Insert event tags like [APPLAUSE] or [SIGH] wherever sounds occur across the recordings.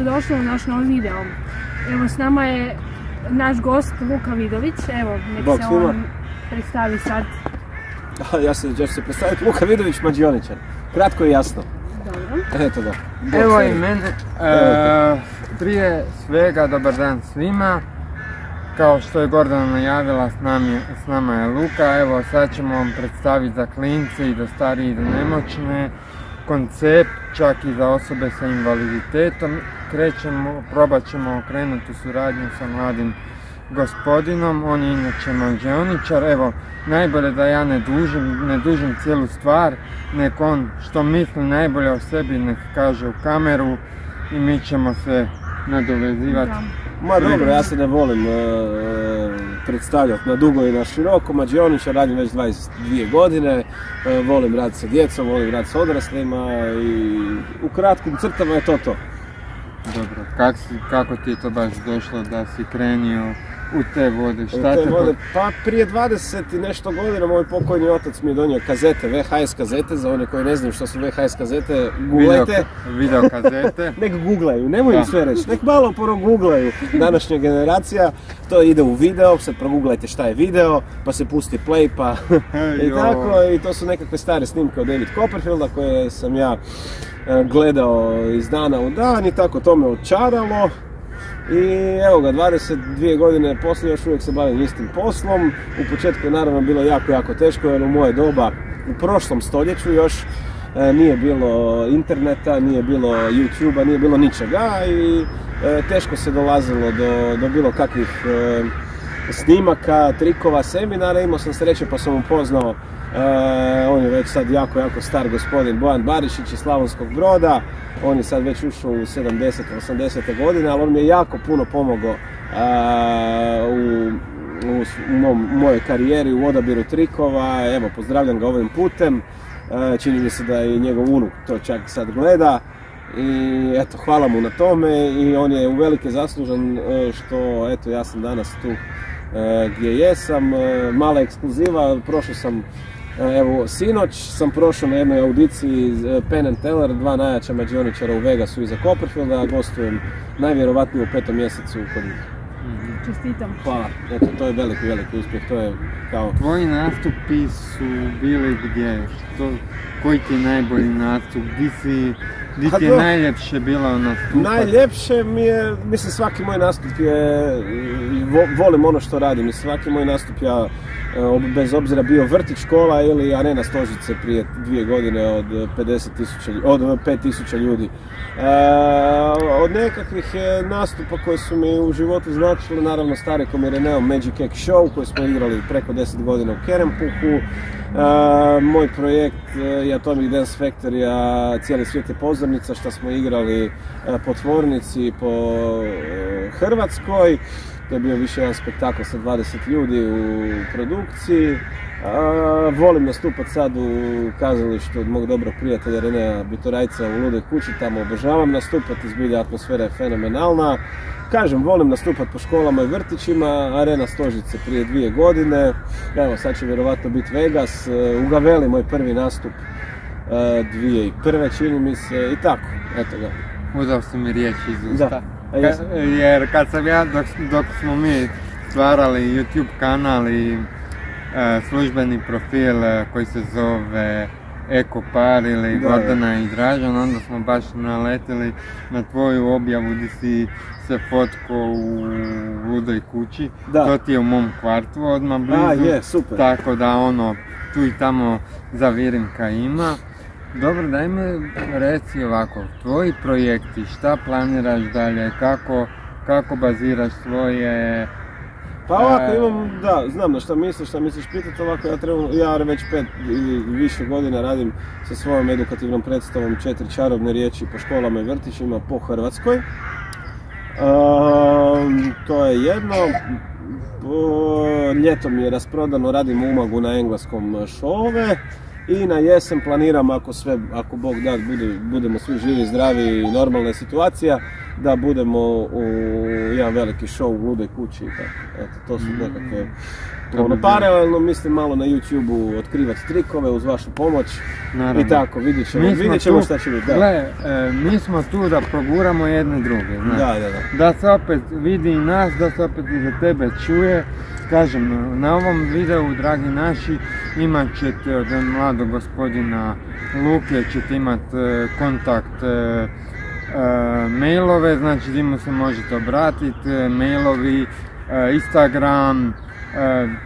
Dobrodošli u naš novi video. Evo s nama je naš gost Luka Vidović. Evo, nek Bog se svima. on predstavi sad. [LAUGHS] Ja se, ja ću se predstaviti Luka Vidović, mađioničar. Kratko i jasno. Dobro. Eto da. Evo i mene. E, prije svega dobar dan svima. Kao što je Gordana najavila, s, nami, s nama je Luka. Evo sad ćemo vam predstaviti za klince i za starije i za nemoćne koncept čak i za osobe sa invaliditetom. Krećemo, probat ćemo okrenuti suradnju sa mladim gospodinom, on je inače mađioničar, evo najbolje da ja ne dužim, ne dužim cijelu stvar, nek on što misli najbolje o sebi nek kaže u kameru i mi ćemo se nadovezivati. Ma dobro, ja se ne volim e, predstavljati na dugo i na široko. Mađioničar radim već 22 godine. E, volim raditi sa djecom, volim raditi sa odraslima i u kratkim crtama je to to. Dobro, kako ti je to baš došlo da si krenio u te vode? Šta Te vode- Pa prije 20 i nešto godina moj pokojni otac mi je donio kazete, VHS kazete, za one koji ne znaju što su VHS kazete, googlajte. video kazete? [LAUGHS] Nek googlaju, nemoj im sve reći, nek malo progooglaju današnja generacija, to ide u video, sad progooglajte šta je video, pa se pusti play, pa [LAUGHS] i tako, i to su nekakve stare snimke od David Copperfielda koje sam ja e, gledao iz dana u dan i tako to me očaralo. I evo ga, 22 godine poslije još uvijek se bavim istim poslom. U početku je naravno bilo jako, jako teško jer u moje doba, u prošlom stoljeću još, e, nije bilo interneta, nije bilo youtube nije bilo ničega i e, teško se dolazilo do, do bilo kakvih e, snimaka, trikova, seminara. Imao sam sreće pa sam upoznao E, on je već sad jako, jako star gospodin Bojan Barišić iz Slavonskog Broda. On je sad već ušao u 70 80 godine, ali on mi je jako puno pomogao e, u, u, u u mojoj karijeri, u odabiru trikova. Evo, pozdravljam ga ovim putem. E, čini mi se da i njegov unuk to čak sad gleda. I eto, hvala mu na tome i on je uvelike zaslužan e, što, eto, ja sam danas tu gdje jesam. E, Mala ekskluziva, prošao sam e, Evo, sinoć sam prošao na jednoj audiciji e, Penn Teller, dva najjača mađioničara u Vegasu iza Copperfielda, gostujem najvjerovatnije u petom mjesecu kod njih. Čestitam. Hvala, eto, to je veliki, veliki uspjeh, to je kao... Tvoji nastupi su bili gdje? Što, koji ti je najbolji nastup? Di, si, di Pa ti je to- najljepše bilo nastupati? Najljepše mi je, mislim svaki moj nastup je, vo- volim ono što radim i svaki moj nastup ja, bez obzira bio vrtić, škola ili arena Stožice prije dvije godine od 50 tisuća, od 5 tisuća ljudi. E, od nekakvih e, nastupa koji su mi u životu značili, naravno stari Komireneo Magic Egg Show koji smo igrali preko 10 godina u Kerempuhu, E, moj projekt e, i Atomic Dance Factory, a cijeli svijet je pozornica što smo igrali po tvornici po Hrvatskoj. To je bio više jedan spektakl sa 20 ljudi u produkciji. A, volim nastupat sad u kazalištu od mog dobrog prijatelja Renea Bitorajca u Ludoj kući, tamo obožavam nastupati, zbilja atmosfera je fenomenalna. Kažem, volim nastupat po školama i vrtićima, Arena Stožice prije dvije godine, evo sad će vjerovatno biti Vegas, e, u Gaveli moj prvi nastup e, dvije i prve čini mi se i tako, eto ga. Uzao si mi riječ iz usta. Da, jer kad sam ja, dok, dok smo mi stvarali YouTube kanal i e, službeni profil e, koji se zove Eko Par ili Da, Gordana i Dražan, onda smo baš naletili na tvoju objavu gdje si se fotko u Ludoj kući. Da. To ti je u mom kvartu odmah blizu. A, je, super. Tako da ono, tu i tamo zavirimka ima. Dobro, daj mi reci ovako, tvoji projekti, šta planiraš dalje, kako, kako baziraš svoje... Pa ovako E, imam, da, znam na šta misliš, šta misliš pitati, ovako ja, trebam, ja već pet ili više godina radim sa svojom edukativnom predstavom četiri čarobne riječi po školama i vrtićima po Hrvatskoj. Ehm, to je jedno, Po- ljetom je rasprodano, radim Umagu na engleskom šove i na jesen planiram ako sve, ako Bog da, bude, budemo svi živi, zdravi i normalna situacija, da budemo u jedan veliki show u Ludoj kući i tako. Eto, to su nekakve To ono, paralelno mislim malo na YouTube-u otkrivati trikove uz vašu pomoć Naravno. i tako, vidjet ćemo, vidjet ćemo tu- šta će biti. Da, Gle, e, mi smo tu da proguramo jedne druge, znaš. da, da. da. Da se opet vidi i nas, da se opet i za tebe čuje. Kažem, na ovom videu, dragi naši, imat ćete od mladog gospodina Luke, ćete imat e, kontakt e, e, mailove, znači gdje mu se možete obratiti, mailovi, Instagram,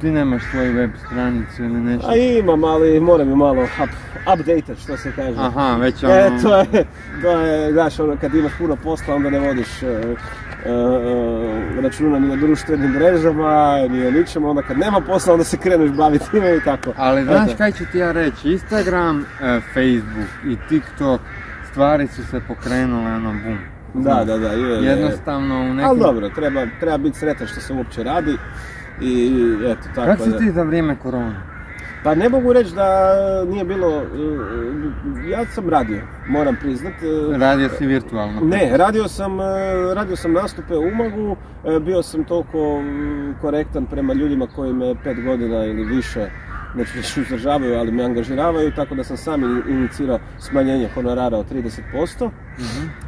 ti nemaš svoju web stranicu ili nešto? A imam, ali moram ju malo up, updated, što se kaže. Aha, već ono... E, to je, to je, znaš, ono, kad imaš puno posla, onda ne vodiš računa ni o društvenim mrežama, ni o ničemu, onda kad nema posla, onda se kreneš baviti time i tako. Ali znaš kaj ću ti ja reći, Instagram, e, Facebook i TikTok, stvari su se pokrenule ono bum. Da, da, da, je, je. Jednostavno u nekim... Ali dobro, treba, treba biti sretan što se uopće radi i eto, tako Kad si ti za vrijeme korone? Pa ne mogu reći da nije bilo, e, ja sam radio, moram priznat. e, Radio si virtualno. Ne, radio sam, e, radio sam nastupe u Umagu, bio sam toliko korektan prema ljudima koji me pet godina ili više neću reći uzdržavaju, ali me angažiravaju, tako da sam sam in- inicirao smanjenje honorara od 30%.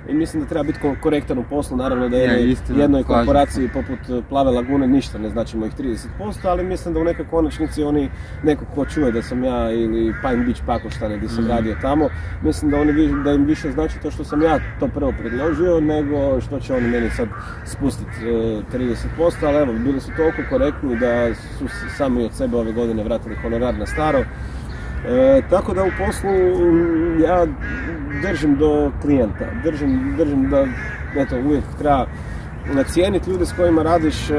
I mislim da treba biti ko- korektan u poslu, naravno da Je, jednoj, istina, jednoj slažem korporaciji poput e, Plave lagune ništa ne znači mojih 30%, ali mislim da u nekoj konačnici oni, neko ko čuje da sam ja ili Pine Beach Pakoštane gdje sam Mhm. radio tamo, mislim da, oni, da im više znači to što sam ja to prvo predložio, nego što će oni meni sad spustiti e, 30%, ali evo, bili su toliko korektni da su sami od sebe ove godine vratili honorar na staro. E, tako da u poslu mm, ja držim do klijenta, držim, držim da eto, uvijek treba cijeniti ljude s kojima radiš e,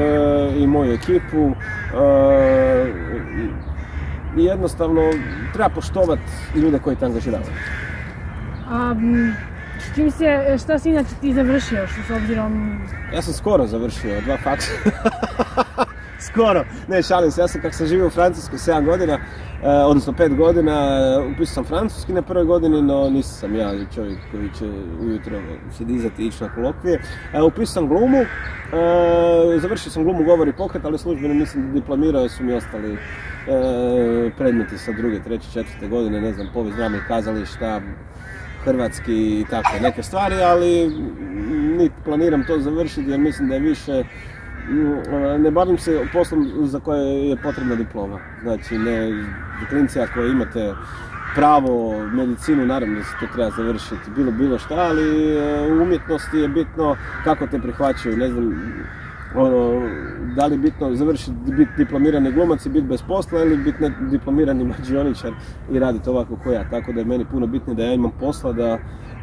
i moju ekipu e, i- jednostavno treba poštovati ljude koji te angažiraju. A, m, s čim se, šta si inače ti završio, što s obzirom... Ja sam skoro završio dva faksa. [LAUGHS] skoro. Ne, šalim se. Ja sam kak sam živio u Francuskoj 7 godina, e, odnosno 5 godina, e, upisao sam francuski na prvoj godini, no nisam ja čovjek koji će ujutro se dizati i ići na kolokvije. E, upisao sam glumu, završio sam glumu govor i pokret, ali službeno nisam diplomirao, su mi ostali predmeti sa druge, treće, četvrte godine, ne znam, povijest drame i kazališta, hrvatski i tako neke stvari, ali niti planiram to završiti jer mislim da je više ne bavim se poslom za koje je potrebna diploma. Znači, ne, klinci ako imate pravo, medicinu, naravno da se to treba završiti, bilo bilo šta, ali e, u umjetnosti je bitno kako te prihvaćaju, ne znam, ono, da li bitno završiti biti diplomirani glumac i biti bez posla ili biti diplomirani [LAUGHS] mađioničar i raditi ovako ko ja. Tako da je meni puno bitnije da ja imam posla, da,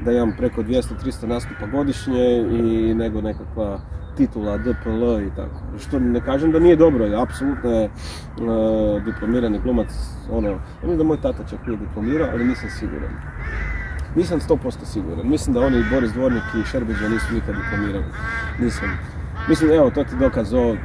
da imam preko 200-300 nastupa godišnje i nego nekakva titula DPL i tako. Što ne kažem da nije dobro, apsolutno je e, diplomirani glumac, ono, ja mislim da moj tata čak nije diplomirao, ali nisam siguran. Nisam 100% siguran. Mislim da oni Boris Dvornik i Šerbeđa nisu nikad diplomirali. Nisam. Mislim, evo, to ti dokaz o,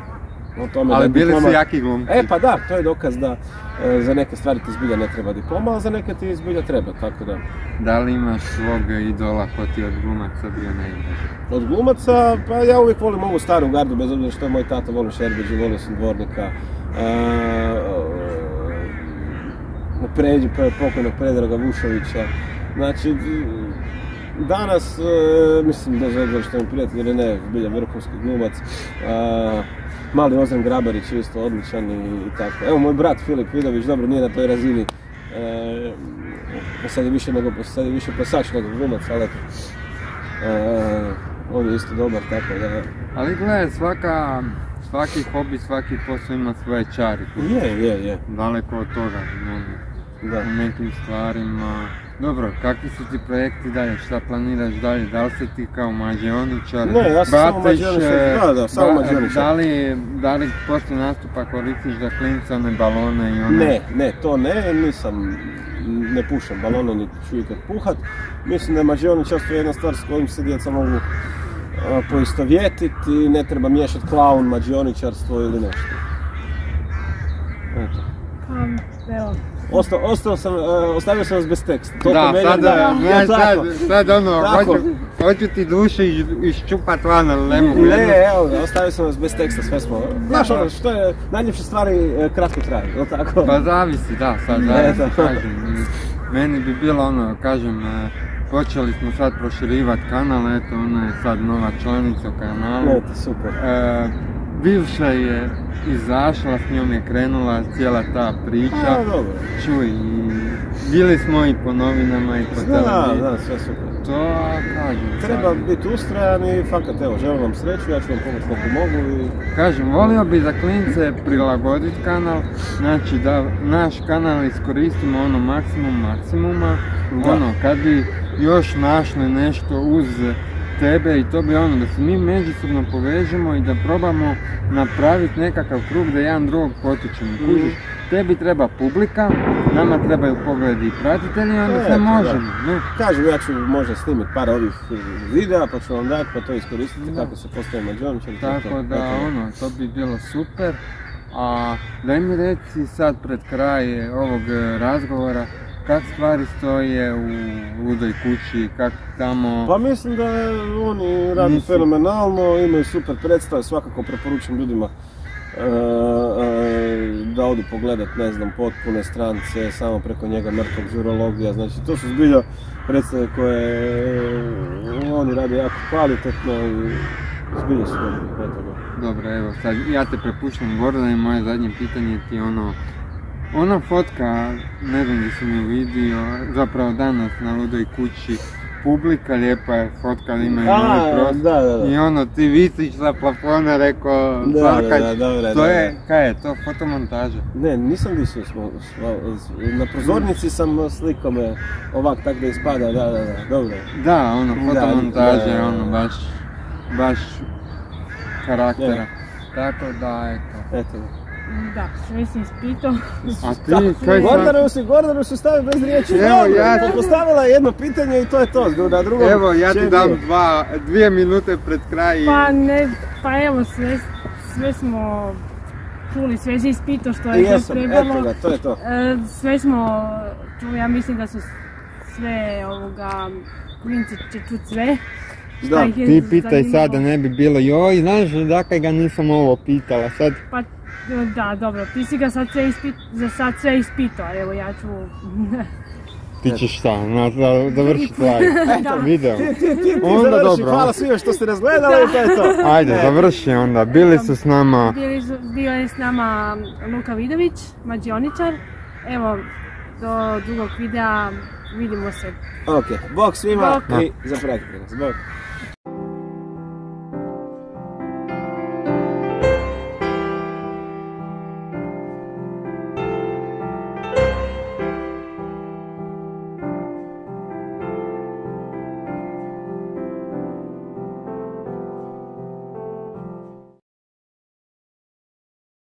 o tome Ali da bili diploma... su jaki glumci. E pa da, to je dokaz da e, za neke stvari ti zbilja ne treba diploma, a za neke ti zbilja treba, tako da. Da li imaš svog idola ko ti od glumaca bio najbolji? Od glumaca, pa ja uvijek volim ovu staru gardu, bez obzira što je moj tata, volim Šerbeđu, volio sam Dvornika. E, pređi, pre, pokojnog Predraga Vušovića. Znači, danas, e, mislim, bez obzira što je mi prijatelj ili ne, bilja vrhunski glumac. E, mali Ozren Grabarić je isto odličan i, i tako. Evo, moj brat Filip Vidović, dobro, nije na toj razini. E, sad je više nego, sad je više plesač nego glumac, ali eto. E, on je isto dobar, tako da... Ali gledaj, svaka, svaki hobi, svaki posao ima svoje čari. Je, je, je, Daleko od toga, ne, da. u nekim stvarima. Dobro, kakvi su ti projekti dalje, šta planiraš dalje, da li si ti kao mađioničar? Ne, ja sam samo mađioničar, e, da, da, samo mađioničar. Da li, da li poslije nastupa koristiš za klinca one balone i one? Ne, ne, to ne, nisam, ne pušam balone, niti ću ikad puhat. Mislim da je mađioničarstvo jedna stvar s kojim se djeca mogu a, poistovjetiti, ne treba miješati klaun, mađioničarstvo ili nešto. Eto. Pa, evo, Ostao, ostao sam, e, ostavio sam vas bez teksta. To Da, sada, da- da, sad, sad ono, hoću, hoću ti dušu iš, iščupat van, ali ne mogu. Ne, evo ga, ostavio sam vas bez teksta, sve smo. Znaš ono, što je, najljepše stvari e, kratko traju, jel tako? Pa zavisi, da, sad zavisi, kažem. Meni bi bilo ono, kažem, e, počeli smo sad proširivati kanal, eto, ona je sad nova članica u kanalu. Ne, to super. E, bivša je izašla, s njom je krenula cijela ta priča. A, dobro. Čuj, i bili smo i po novinama i po Da, televiziji. da, sve super. To, kažem, Treba sad- biti ustrajan i fakat evo, želim vam sreću, ja ću vam pomoći koliko mogu i... Kažem, volio bi za klince prilagoditi kanal, znači da naš kanal iskoristimo ono maksimum maksimuma, Da. ono kad bi još našli nešto uz tebe i to bi ono da se mi međusobno povežemo i da probamo napraviti nekakav krug da jedan drugog potičemo. Kužiš, tebi treba publika, nama trebaju pogledi i pratitelji onda se možemo. Kažem, ja ću možda snimiti par ovih videa pa ću vam dati pa to iskoristiti Da. kako se postaje mađoničar. Tako da ono, to bi bilo super. A daj mi reci sad pred kraj ovog razgovora kak stvari stoje u Ludoj kući, kak tamo... Pa mislim da oni rade Nisu. fenomenalno, imaju super predstave, svakako preporučujem ljudima e, e, da odu pogledat, ne znam, potpune strance, samo preko njega mrtvog žurologija, znači to su zbilja predstave koje e, oni rade jako kvalitetno i zbilja su ga. Dobro, evo sad ja te prepuštam Gordana i moje zadnje pitanje ti je ono... Ona fotka, ne znam gdje sam ju vidio, zapravo danas na Ludoj kući, publika lijepa je fotka, ali ima i A, novi prostor. da, da, da. I ono, ti visiš sa plafona, rekao, dobro, to je, kaj je to, fotomontaža? Ne, nisam visio na prozornici sam sliko me ovak tak da ispada, da, da, da, dobro. Da, ono, fotomontaža je ono, baš, baš karaktera. Tako da, eto. Eto. Da, sve si ispitao. A ti, [LAUGHS] kaj? Gordanu si, Gordanu si stavio bez riječi. Evo, Dobro, ja- Postavila je jedno pitanje i to je to. Na drugom Evo, ja ti dam dva, dvije minute pred kraj. Pa ne, pa evo sve, sve smo čuli, sve si ispitao što je to Jesam, eto trebalo. ga, to je to. E, sve smo čuli, ja mislim da su sve ovoga, klinci će čut sve. Da, Ti pitaj sad da ne bi bilo, joj, znaš dakle ga nisam ovo pitala, sad Pa da, dobro, ti si ga sad sve, ispit, za sad sve ispitao, evo ja ću... [LAUGHS] ti ćeš šta, na, Da. [LAUGHS] [LAUGHS] video. Ti, ti, ti, ti Onda završi, dobro. hvala svima što ste nas gledali i to je to. Ajde, završi onda, bili su s nama, Bili su- bio je s nama Luka Vidović, mađioničar. Evo, do drugog videa vidimo se. Ok, bok svima Bok. i zapratite nas, bok.